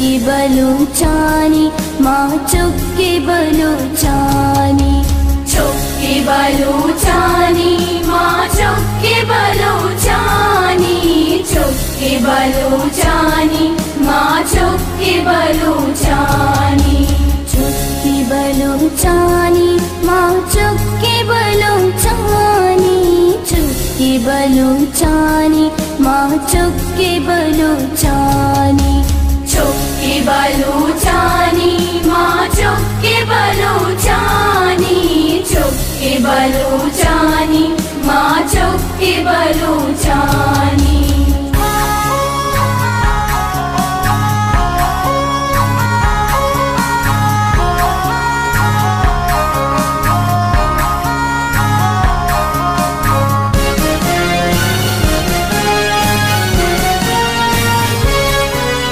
माँ माँ चुक्की बलूचानी चुक्की बलूचानी माँ चुक्की माँ चुक्की बलूचानी चुक्की बलूचानी माँ चुक्की बलूचानी